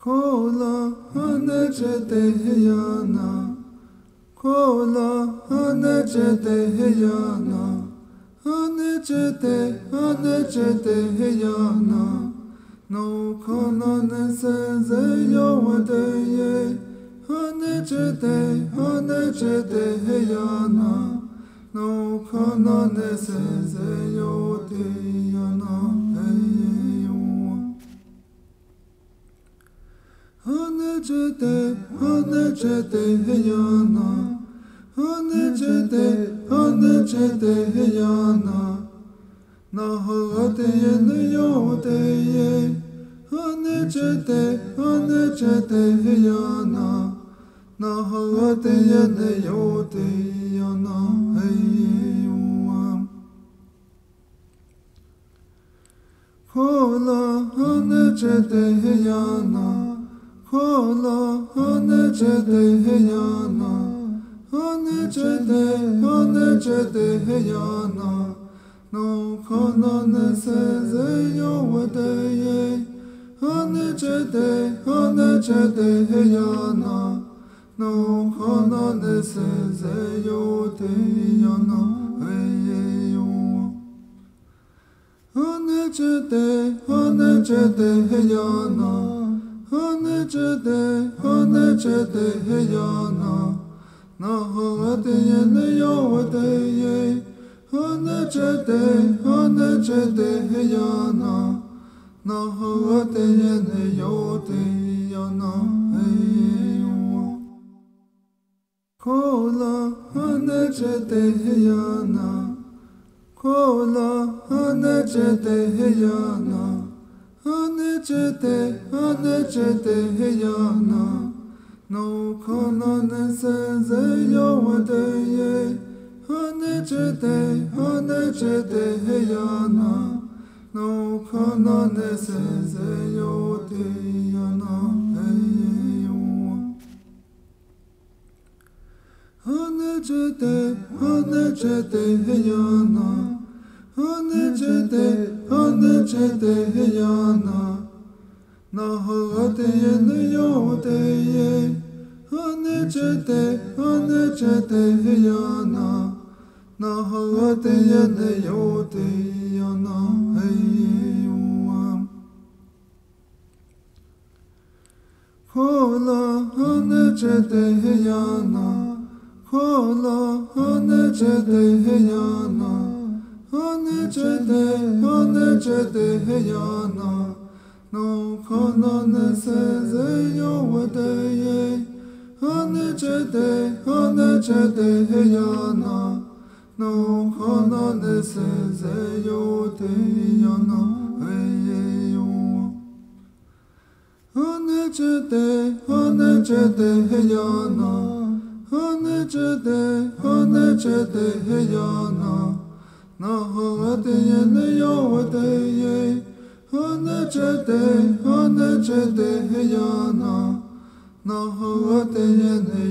Kola hanechete heyana. Kola hanechete heyana. Hanechete hanechete heyana. No kola neseze yowateye Hanechete hanechete heyana. No kola neseze yowateyana Heyeyowa necete, o necete heyana. O necete, o Kola hanechete heyana, hanechete, hanechete heyana, no kola neseze yowateye, hanechete, hanechete heyana, no kola neseze yoteyana, heyeyo. Hanechete, hanechete heyana, hanechete, hanechete heyana, nahate yene yowate ye, hanechete, hanechete heyana, nahate yene yote yana. Heyo. Kola hanechete heyana, Kola hanechete heyana, Adecete, adecete, heyana. No kana nesenze yawate ye. Adecete, adecete, heyana. No kana nesenze yawate yana. Adecete, adecete, heyana. Adecete, adecete, heyana. Nahate yene yote ye, hanechete, hanechete heyana, nahate yene yote yana. Heyeyoam. Kola hanechete heyana, Kola hanechete heyana, hanechete, hanechete heyana, Nokonon seze yowade Hane chede, hane chede heyana Nokonon seze yode yana heyeyo Hane chede, hane chede heyana Hane chede, hane chede heyana Nokonon seze yowade cete, honde cete, heyana, na hoa te yene